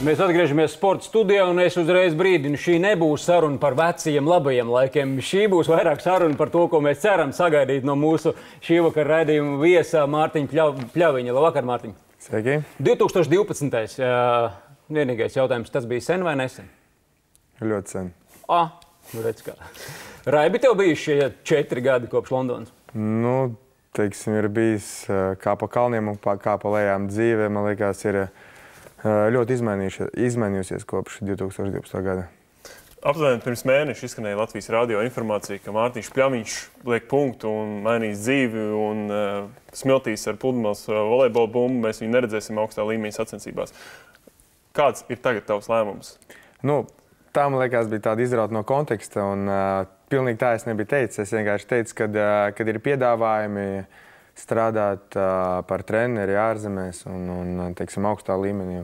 Mēs atgriežamies sporta studijā, un es uzreiz brīdinu, šī nebūs saruna par vecajiem, labajiem laikiem. Šī būs vairāk saruna par to, ko mēs ceram sagaidīt no mūsu šī vakara raidījuma viesā Mārtiņa Pļaviņa. Labvakar, Mārtiņ! Sveiki! 2012. Uh, vienīgais jautājums, tas bija sen vai nesen? Ļoti sen. Ah, nu redz kā. Raibi, tev bija šie četri gadi kopš Londonas? Nu, teiksim, ir bijis kā pa kalniem un kā pa lejām dzīve. Man liekas, ir ļoti izmainījusies kopš 2012. gada. Aptuveni pirms mēneša izskanēja Latvijas radio informācija, ka Mārtiņš Pļaviņš liek punktu un mainīs dzīvi un uh, smiltīs ar pludmales volejbola bumbu. Mēs viņu neredzēsim augstā līmeņa sacensībās. Kāds ir tagad tavs lēmums? Nu, tā, man liekas, bija tāda izrauta no konteksta. Un, uh, pilnīgi tā es nebiju teicis. Es vienkārši teicu, ka, uh, kad ir piedāvājumi. Uh, strādāt uh, par treneri ārzemēs un, un teiksim, augstā līmenī.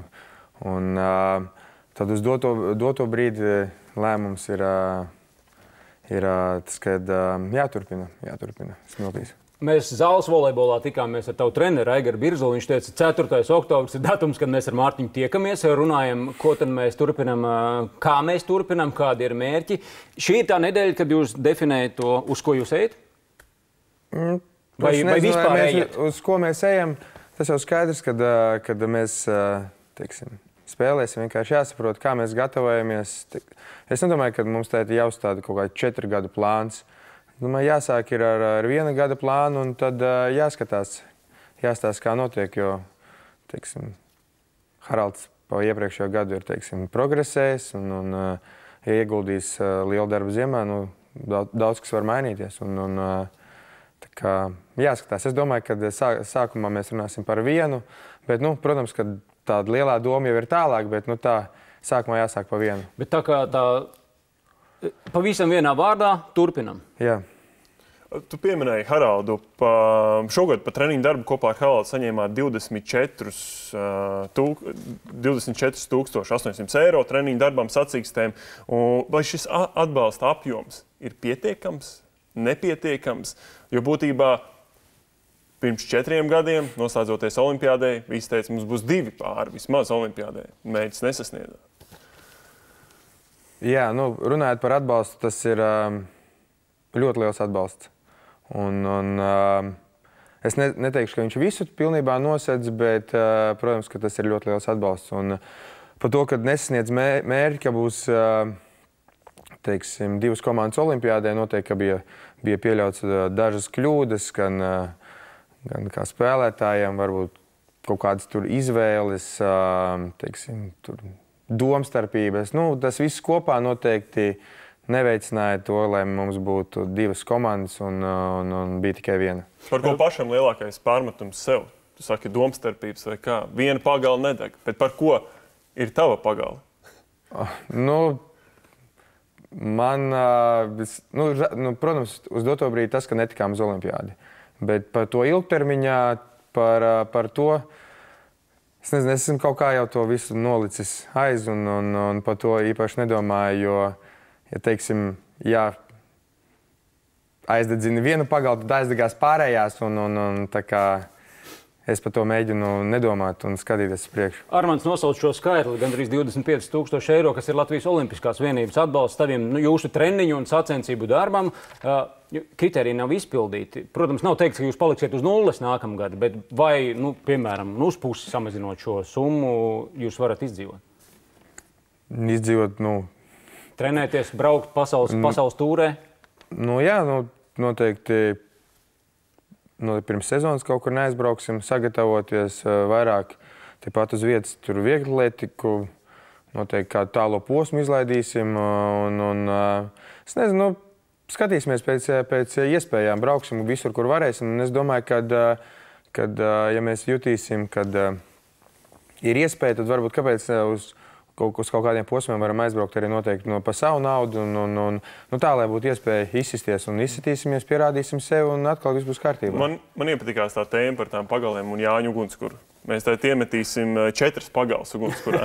Un, uh, tad uz doto, doto brīdi lēmums ir, uh, ir uh, tas, ka uh, jāturpina, jāturpina smiltīs. Mēs zāles volejbolā tikāmies ar tavu treneru Aigaru Birzulu. Viņš teica, ka 4. oktobris ir datums, kad mēs ar Mārtiņu tiekamies, runājam, ko tad mēs turpinām, kā mēs turpinām, kādi ir mērķi. Šī ir tā nedēļa, kad jūs definējat to, uz ko jūs ejat? Mm. Vai, nezinu, vai vispār vai mēs, uz ko mēs ejam? Tas jau skaidrs, ka kad mēs teiksim, spēlēsim. Vienkārši jāsaprot, kā mēs gatavojamies. Es nedomāju, ka mums tā ir jāuzstāda kaut kāds četru gadu plāns. Domāju, jāsāk ar, ar viena gada plānu, un tad jāskatās, jāstāsta, kā notiek. Jo teiksim, Haralds pa iepriekšējo gadu ir teiksim, progresējis un, un ja ieguldījis lielu darbu ziemā. Nu, daudz, daudz kas var mainīties. Un, un, Kā, jāskatās. Es domāju, ka sā, sākumā mēs runāsim par vienu, bet, nu, protams, ka tāda lielā doma jau ir tālāk, bet nu, tā sākumā jāsāk pa vienu. Bet tā kā tā pavisam vienā vārdā turpinam. Jā. Tu pieminēji Haraldu. Pa, šogad par treniņu darbu kopā ar Haraldu saņēmāt 24, tūk, 24 800 eiro treniņu darbam sacīkstēm. Un vai šis atbalsta apjoms ir pietiekams? Nepietiekams. Jo būtībā pirms četriem gadiem, noslēdzoties Olimpijādei, visi teica, mums būs divi pāri vismaz Olimpijādei. Mēģis nesasniedzāt. Jā, nu, runājot par atbalstu, tas ir um, ļoti liels atbalsts. Un, un, um, es ne, neteikšu, ka viņš visu pilnībā nosedz, bet, uh, protams, ka tas ir ļoti liels atbalsts. Un, uh, par to, ka nesasniedz mērķi, ka būs uh, teiksim, divas komandas Olimpijādē, noteikti bija bija pieļauts dažas kļūdas, gan, gan kā spēlētājiem, varbūt kaut kādas izvēles, teiksim, domstarpības. Nu, tas viss kopā noteikti neveicināja to, lai mums būtu divas komandas un, un, un bija tikai viena. Par ko pašam lielākais pārmetums sev? Tu saki, domstarpības vai kā? Viena pagala nedeg, bet par ko ir tava pagala? Nu, Man, nu, nu, protams, uz doto brīdi tas, ka netikām uz olimpiādi. Bet par to ilgtermiņā, par, par to, es nezinu, es esmu kaut kā jau to visu nolicis aiz un, un, un par to īpaši nedomāju, jo, ja teiksim, jā, aizdedzina vienu pagalu, tad aizdegās pārējās un, un, un tā kā es par to mēģinu nedomāt un skatīties uz priekšu. Armāns nosauc šo skaitli, gandrīz 25,000 eiro, kas ir Latvijas Olimpiskās vienības atbalsts taviem nu, jūsu treniņu un sacensību darbam. Uh, Kriteriji nav izpildīti. Protams, nav teikts, ka jūs paliksiet uz nulles nākamgad, bet vai, nu, piemēram, nu, uz pusi samazinot šo summu, jūs varat izdzīvot? Izdzīvot, nu. Trenēties, braukt pasaules, pasaules tūrē? Nu, jā, nu, noteikti nu, pirms sezonas kaut kur neaizbrauksim, sagatavoties vairāk tepat uz vietas, tur viegli lietiku. Noteikti kādu tālo posmu izlaidīsim. Un, un, es nezinu, nu, skatīsimies pēc, pēc iespējām, brauksim visur, kur varēsim. Un es domāju, ka, kad, ja mēs jutīsim, ka ir iespēja, tad varbūt kāpēc uz kaut, uz kaut kādiem posmiem varam aizbraukt arī noteikti no pa savu naudu. Un, un, un, nu tā, lai būtu iespēja izsisties un izsitīsimies, pierādīsim sevi un atkal viss būs kārtībā. Man, man iepatikās tā tēma par tām pagalēm un Jāņu ugunskura. Mēs tā iemetīsim četras pagaidas ugunskurā.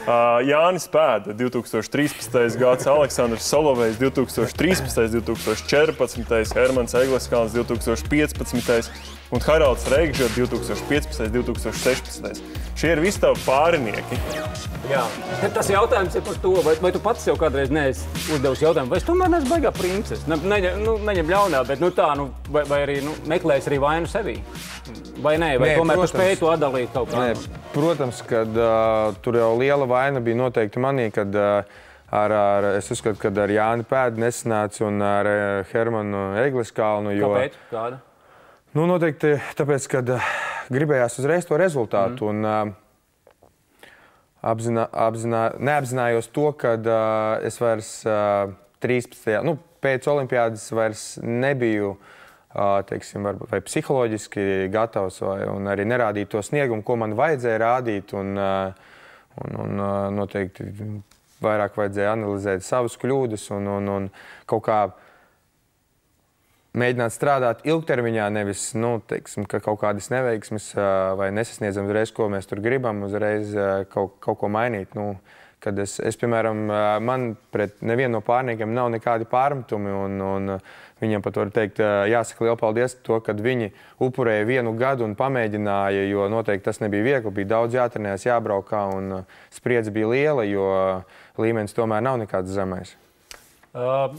Jānis Pēda 2013. gads, Aleksandrs Solovejs 2013. 2014. Hermans Egleskāns 2015. Un Haralds Reigžs 2015. un 2016. Šie ir visi tavi pārinieki. Jā. Tas jautājums ir par to, vai, vai tu pats sev kādreiz neesi uzdevis jautājumu, vai es tomēr neesmu baigā princese. Ne, neņem, nu, neņem ļaunā, bet nu, tā, nu, vai, vai arī nu, meklēs arī vainu sevī. Vai nē, vai nē, tomēr protams, tu spēji to atdalīt kaut kā? Nē, protams, ka uh, tur jau liela vaina bija noteikti manī, kad uh, ar, ar, es uzskatu, ka ar Jāni Pēdu nesanāca un ar Hermanu Egliskalnu. Jo, Kāpēc? Kāda? Nu, noteikti tāpēc, ka uh, gribējās uzreiz to rezultātu. Mm. Un, uh, apzinā, apzinā, neapzinājos to, ka uh, es vairs uh, 13. Nu, pēc Olimpijas vairs nebiju uh, teiksim, varbūt, vai psiholoģiski gatavs, vai arī nerādīt to sniegumu, ko man vajadzēja rādīt. Un, un, un noteikti vairāk vajadzēja analizēt savas kļūdas un, un, un kaut kā mēģināt strādāt ilgtermiņā, nevis nu, teiksim, ka kaut kādas neveiksmes vai nesasniedzam uzreiz, ko mēs tur gribam, uzreiz kaut, kaut ko mainīt. Nu, kad es, es, piemēram, man pret nevienu no pārniekiem nav nekādi pārmetumi. Un, un, Viņam pat var teikt, jāsaka liels paldies to, ka viņi upurēja vienu gadu un pamēģināja, jo noteikti tas nebija viegli. Bija daudz jātrenējas, jābraukā un spriedze bija liela, jo līmenis tomēr nav nekāds zemais. Uh.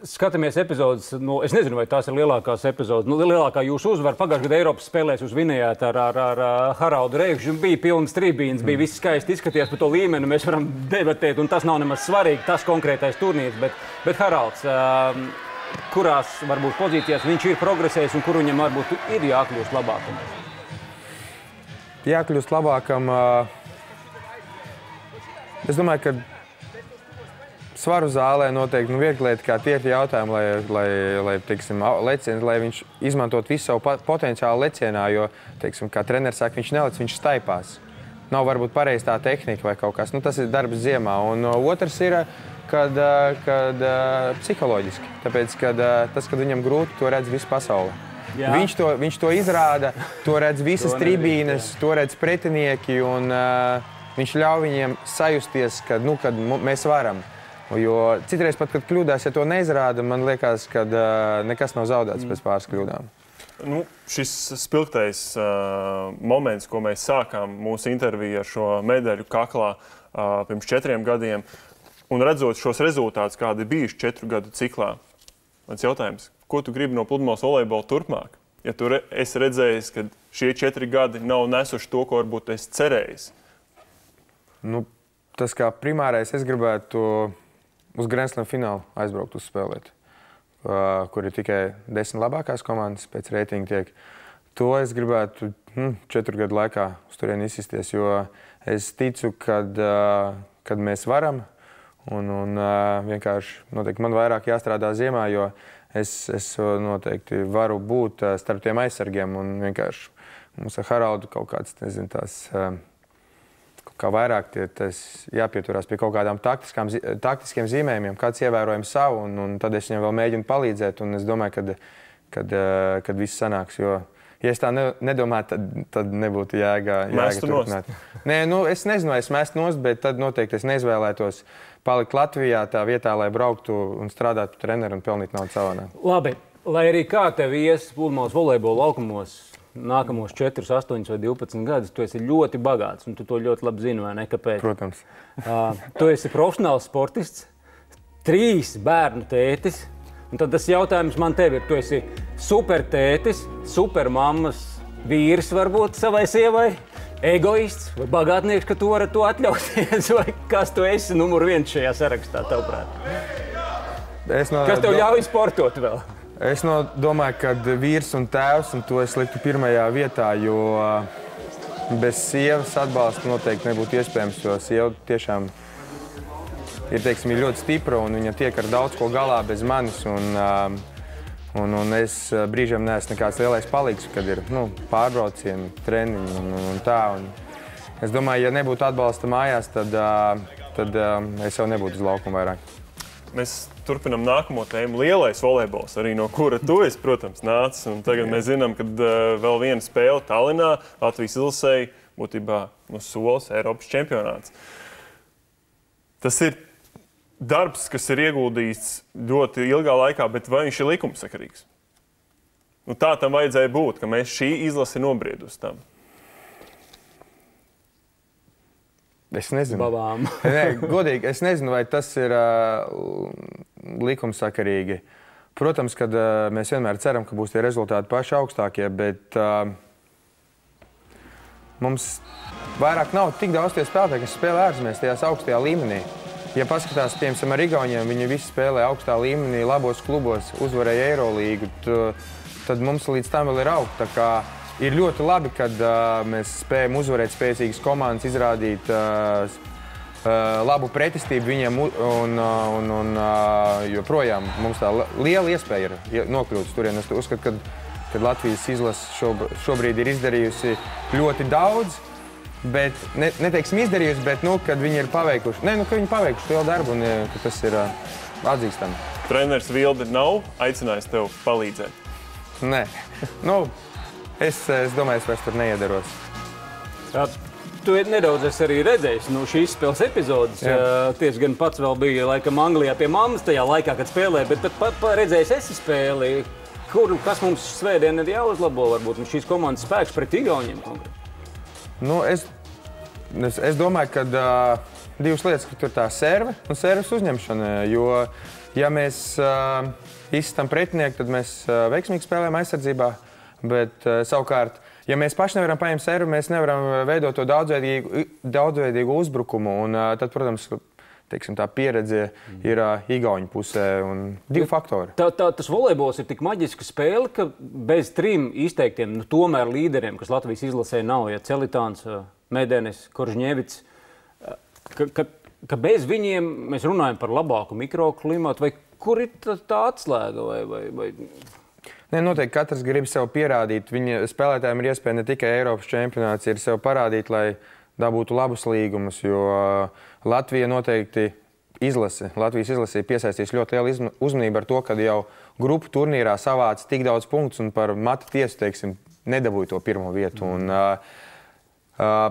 Skatāmies epizodes, nu, es nezinu, vai tās ir lielākās epizodes. Nu, lielākā jūsu uzvara pagājušajā gadā Eiropas spēlēs jūs vinējāt ar, ar, ar, ar Haraldu Reigšu. Bija pilns tribīns, bija viss skaisti izskaties par to līmeni. Mēs varam debatēt, un tas nav nemaz svarīgi, tas konkrētais turnīrs. Bet, bet Haralds, uh, kurās varbūt pozīcijās viņš ir progresējis un kur viņam varbūt ir jākļūst labākam? Jākļūst labākam. Es domāju, ka svaru zālē noteikti nu, vieglieti, kā tie ir jautājumi, lai, lai, lai, teiksim, leciens, lai viņš izmantot visu savu potenciālu lecienā, jo, teiksim, kā treneris saka, viņš nelec, viņš staipās. Nav varbūt pareizi tā tehnika vai kaut kas. Nu, tas ir darbs ziemā. Un otrs ir kad, eh, kad eh, psiholoģiski. Tāpēc, kad eh, tas, kad viņam grūti, to redz visa pasaule. Jā. Viņš to, viņš to izrāda, to redz visas to tribīnes, to redz pretinieki. Un, uh, viņš ļauj viņiem sajusties, ka nu, kad mēs varam. Jo citreiz pat, kad kļūdās, ja to neizrāda, man liekas, ka uh, nekas nav zaudēts mm. pēc pāris kļūdām. Nu, šis spilgtais uh, moments, ko mēs sākām mūsu interviju ar šo medaļu kaklā uh, pirms četriem gadiem, Un redzot šos rezultātus, kādi bijuši četru gadu ciklā, mans jautājums, ko tu gribi no pludmales volejbola turpmāk? Ja tu re, esi redzējis, ka šie četri gadi nav nesuši to, ko varbūt es cerējis. Nu, tas kā primārais, es gribētu uz Grēnslam finālu aizbraukt uz spēlēt, uh, kur ir tikai desmit labākās komandas pēc reitinga tiek. To es gribētu hm, četru gadu laikā uz turieni izsisties, jo es ticu, ka uh, kad mēs varam, Un, un uh, vienkārši noteikti man vairāk jāstrādā ziemā, jo es, es noteikti varu būt starp tiem aizsargiem. Un vienkārši mums ar Haraldu kaut kāds, nezinu, tās. Kā vairāk tie, jāpieturās pie kaut kādām taktiskiem zīmējumiem, kāds ievērojams savu, un, un tad es viņam vēl mēģinu palīdzēt. Es domāju, ka kad, kad viss sanāks. Jo, ja es tā ne, nedomāju, tad, tad nebūtu jēga, jēga turpināt. Nē, nu, es nezinu, vai es mestu nost, bet tad noteikti es neizvēlētos palikt Latvijā tā vietā, lai brauktu un strādātu treneru un pelnītu naudu savā. Labi, lai arī kā tev ies pludmales volejbola laukumos. Nākamos 4, 8 vai 12 gadus tu esi ļoti bagāts, tu to ļoti labi zini, vai ne? Kāpēc? Protams. Uh, tu esi profesionāls sportists, trīs bērnu tētis. Un tad tas jautājums man te ir, tu esi super tētis, super mammas vīrs varbūt savai sievai, egoists vai bagātnieks, ka tu vari to atļauties? Vai kas tu esi numur viens šajā sarakstā, tavuprāt? No, kas tev ļauj sportot vēl? Es no, domāju, ka vīrs un tēvs, un to es liktu pirmajā vietā, jo bez sievas atbalsta noteikti nebūtu iespējams, jo sieva tiešām ir, teiksim, ir ļoti stipra un viņa tiek ar daudz ko galā bez manis. Un, Un, un es brīžiem neesmu nekāds lielais palīgs, kad ir nu, pārbraucieni, treniņi un, un, un tā. Un es domāju, ja nebūtu atbalsta mājās, tad, tad es jau nebūtu uz laukuma vairāk. Mēs turpinām nākamo tēmu. Lielais volejbols, arī no kura tu esi, protams, nācis. Tagad mēs zinām, ka uh, vēl viena spēle Tallinā Latvijas izlasēji būtībā no solis Eiropas čempionāts. Tas ir darbs, kas ir ieguldīts ļoti ilgā laikā, bet vai viņš ir likumsakarīgs? nu, tā tam vajadzēja būt, ka mēs šī izlase nobriedusi tam. Es nezinu, Babām. Nē, godīgi, es nezinu, vai tas ir uh, likumsakarīgi. Protams, ka uh, mēs vienmēr ceram, ka būs tie rezultāti paši augstākie, bet uh, mums vairāk nav tik daudz tie spēlētāji, kas spēlē ārzemēs tajās augstajā līmenī. Ja paskatās, piemēram, ar Igauniem, viņi visi spēlē augstā līmenī, labos klubos, uzvarēja Eirolīgu, tad mums līdz tam vēl ir augt. Ir ļoti labi, ka uh, mēs spējam uzvarēt spēcīgas komandas, izrādīt uh, uh, labu pretestību viņiem, un, un, un uh, joprojām mums tā liela iespēja ir nokļūt uz turieni. Es uzskatu, ka, ka Latvijas izlase šob, šobrīd ir izdarījusi ļoti daudz. Bet, ne, neteiksim, izdarījusi, bet nu, viņi ir paveikuši, ne, nu, viņi paveikuši lielu darbu un ka tas ir uh, atzīstami. Treneris Vilde nav aicinājis tev palīdzēt. Nē, nu, es, es domāju, es vairs tur neiedaros. Jā. Tu nedaudz arī redzējis nu, šīs spēles epizodes. Tieši gan pats vēl bija laikam Anglijā pie mammas tajā laikā, kad spēlēja, bet, bet pa, pa, redzējis esi spēli. Kur, kas mums svētdien ir jāuzlabo? Varbūt šīs komandas spēks pret Igauniem. Nu, es, es, es domāju, ka uh, divas lietas, ka tur tā serve un servis uzņemšana. Jo, ja mēs uh, izstam pretinieku, tad mēs uh, veiksmīgi spēlējam aizsardzībā. Bet uh, savukārt, ja mēs paši nevaram paņemt servu, mēs nevaram veidot to daudzveidīgu, daudzveidīgu uzbrukumu. Un, uh, tad, protams, teiksim, tā pieredze ir uh, Igaunijas pusē un divi faktori. Tā, tā, tas volejbols ir tik maģiska spēle, ka bez trim izteiktiem nu, tomēr līderiem, kas Latvijas izlasē nav, ja Celitāns, Mēdenis, Koržņevits, ka, ka, ka bez viņiem mēs runājam par labāku mikroklimatu, vai kur ir tā, tā atslēga? Vai, vai, vai... Nē, noteikti katrs grib sev pierādīt. Viņa spēlētājiem ir iespēja ne tikai Eiropas čempionāts, ir sev parādīt, lai dabūtu labus līgumus, jo uh, Latvija noteikti izlase, Latvijas izlasē piesaistīs ļoti lielu uzmanību ar to, ka jau grupu turnīrā savāca tik daudz punktu un par matu tiesu teiksim, nedabūja to pirmo vietu. Un, uh, uh,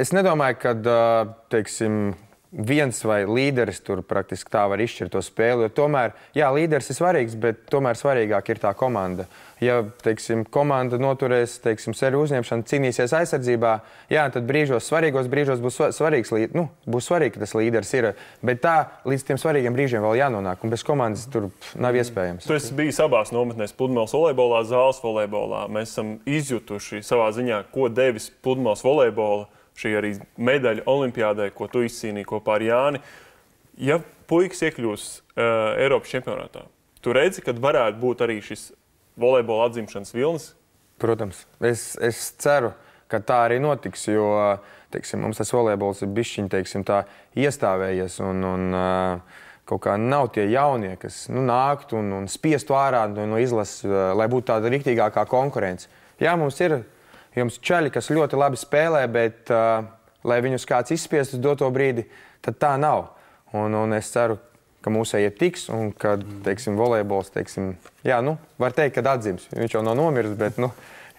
es nedomāju, ka uh, teiksim, viens vai līderis tur praktiski tā var izšķirt to spēli. Tomēr, jā, līderis ir svarīgs, bet tomēr svarīgāk ir tā komanda. Ja teiksim, komanda noturēs teiksim, sevi uzņemšanu, cīnīsies aizsardzībā, jā, tad brīžos, svarīgos brīžos būs svarīgs, nu, būs svarīgi, ka tas līderis ir. Bet tā līdz tiem svarīgiem brīžiem vēl jānonāk, un bez komandas tur nav iespējams. Tu esi bijis abās nometnēs, pludmales volejbolā, zāles volejbolā. Mēs esam izjutuši savā ziņā, ko devis pludmales volejbola šī arī medaļa Olimpijādē, ko tu izcīnīji kopā ar Jāni. Ja puikas iekļūs uh, Eiropas čempionātā, tu redzi, ka varētu būt arī šis volejbola atzimšanas vilnis? Protams, es, es ceru, ka tā arī notiks, jo teiksim, mums tas volejbols ir bijis iestāvējies. Un, un, uh, Kaut kā nav tie jaunie, kas nu, nāktu un, un spiestu ārā no, no izlases, uh, lai būtu tāda rīktīgākā konkurence. Jā, mums ir jums čaļi, kas ļoti labi spēlē, bet uh, lai viņus kāds izspiestu uz doto brīdi, tad tā nav. Un, un es ceru, ka mūsējie tiks un ka, teiksim, volejbols, teiksim, jā, nu, var teikt, ka atzīmes. Viņš jau nav nomiris, bet, nu,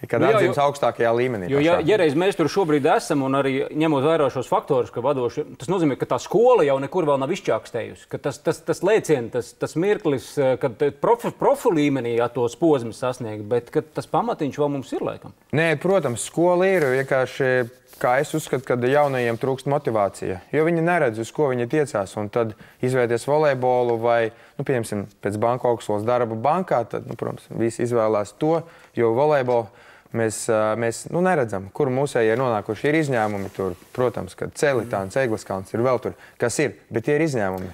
kad nu, atzīmes augstākajā līmenī. Jo, ja, ja reiz mēs tur šobrīd esam, un arī ņemot vērā šos faktorus, ka vadoši, tas nozīmē, ka tā skola jau nekur vēl nav izčākstējusi. Tas, tas, tas lēciens, tas, tas mirklis, kad profi, profi līmenī tos posmus sasniegt, bet tas pamatiņš vēl mums ir laikam. Nē, protams, skola ir vienkārši kā es uzskatu, ka jaunajiem trūkst motivācija. Jo viņi neredz, uz ko viņi tiecās. Un tad izvēlēties volejbolu vai, nu, piemēram, pēc banka augstskolas darba bankā, tad, nu, protams, visi izvēlās to, jo volejbolu mēs, mēs nu, neredzam, kur mūsējie nonākuši. Ir izņēmumi tur, protams, ka Celitāns, Egliskalns ir vēl tur, kas ir, bet tie ir izņēmumi.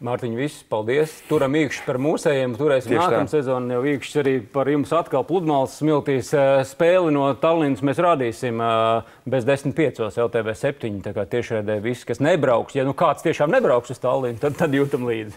Mārtiņ, viss, paldies. Turam īkšķi par mūsējiem. Turēsim nākamā sezonā jau īkšķi arī par jums atkal pludmales smiltīs spēli no Tallinas. Mēs rādīsim bez 10.5. LTV 7. Tā kā tiešraidē viss, kas nebrauks, ja nu kāds tiešām nebrauks uz Tallinu, tad, tad jūtam līdzi.